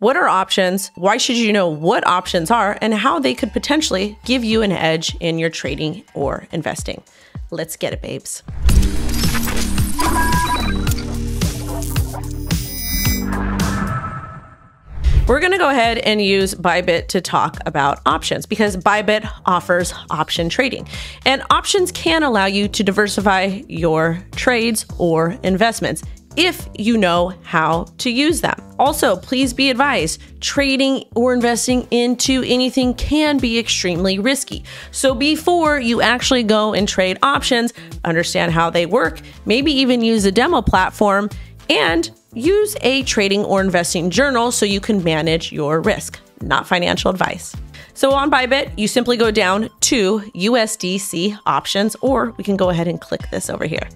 What are options? Why should you know what options are and how they could potentially give you an edge in your trading or investing? Let's get it, babes. We're going to go ahead and use Bybit to talk about options because Bybit offers option trading. And options can allow you to diversify your trades or investments if you know how to use them. Also, please be advised trading or investing into anything can be extremely risky. So, before you actually go and trade options, understand how they work, maybe even use a demo platform, and use a trading or investing journal so you can manage your risk, not financial advice. So on Bybit, you simply go down to USDC options, or we can go ahead and click this over here.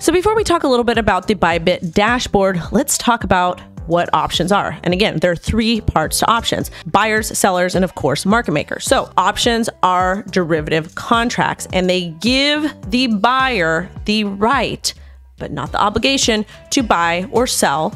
So before we talk a little bit about the Bybit dashboard, let's talk about what options are. And again, there are three parts to options buyers, sellers, and of course, market makers. So, options are derivative contracts and they give the buyer the right but not the obligation to buy or sell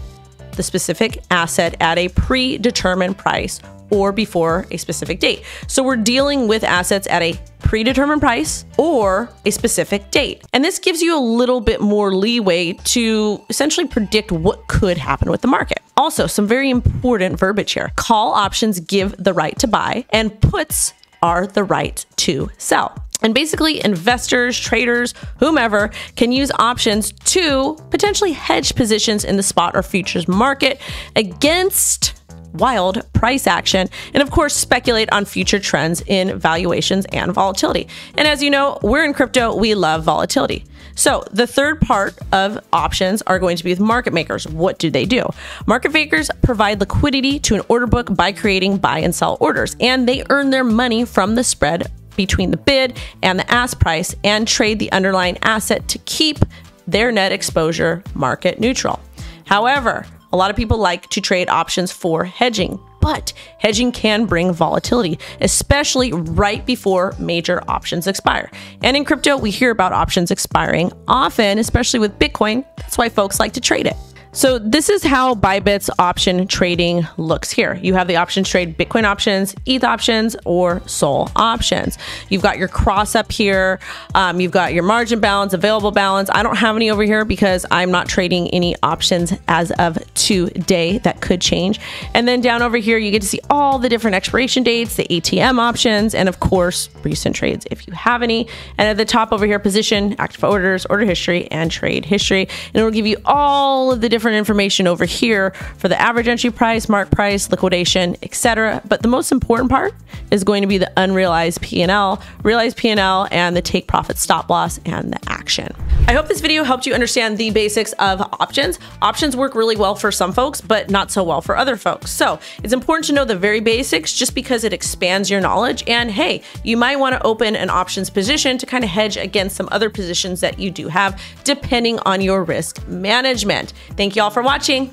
the specific asset at a predetermined price or before a specific date. So we're dealing with assets at a predetermined price or a specific date. And this gives you a little bit more leeway to essentially predict what could happen with the market. Also, some very important verbiage here. Call options give the right to buy and puts are the right to sell. And basically, investors, traders, whomever can use options to potentially hedge positions in the spot or futures market against wild price action, and of course, speculate on future trends in valuations and volatility. And as you know, we're in crypto, we love volatility. So, the third part of options are going to be with market makers. What do they do? Market makers provide liquidity to an order book by creating buy and sell orders, and they earn their money from the spread between the bid and the ask price and trade the underlying asset to keep their net exposure market neutral. However, a lot of people like to trade options for hedging, but hedging can bring volatility, especially right before major options expire. And in crypto, we hear about options expiring often, especially with Bitcoin. That's why folks like to trade it. So this is how Bybit's option trading looks here. You have the options trade Bitcoin options, ETH options, or SOL options. You've got your cross up here. Um, you've got your margin balance, available balance. I don't have any over here because I'm not trading any options as of today. That could change. And then down over here, you get to see all the different expiration dates, the ATM options, and of course, recent trades if you have any. And at the top over here, position, active orders, order history, and trade history. And it will give you all of the different different information over here for the average entry price, mark price, liquidation, etc. But the most important part is going to be the unrealized P&L, realized P&L, and the take profit stop loss and the action. I hope this video helped you understand the basics of options. Options work really well for some folks, but not so well for other folks. So it's important to know the very basics just because it expands your knowledge. And hey, you might want to open an options position to kind of hedge against some other positions that you do have, depending on your risk management. Thank you all for watching.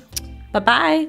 Bye bye.